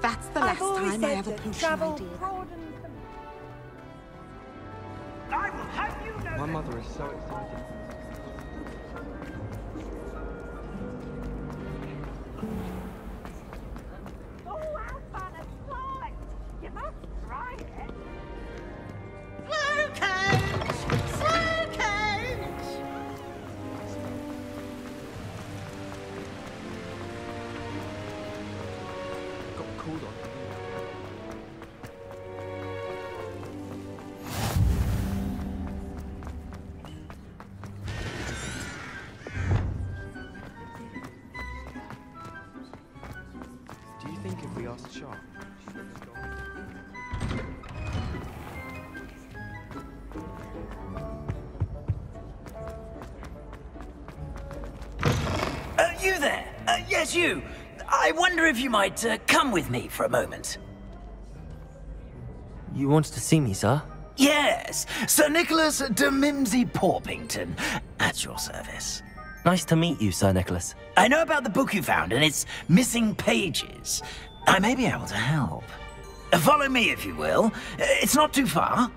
That's the last time I have you potion. My mother is so excited. Do you think if we asked Sharp, you there? Uh, yes, you. I wonder if you might uh, come with me for a moment. You want to see me, sir? Yes, Sir Nicholas de Mimsy Porpington, at your service. Nice to meet you, Sir Nicholas. I know about the book you found and its missing pages. I may be able to help. Follow me, if you will. Uh, It's not too far.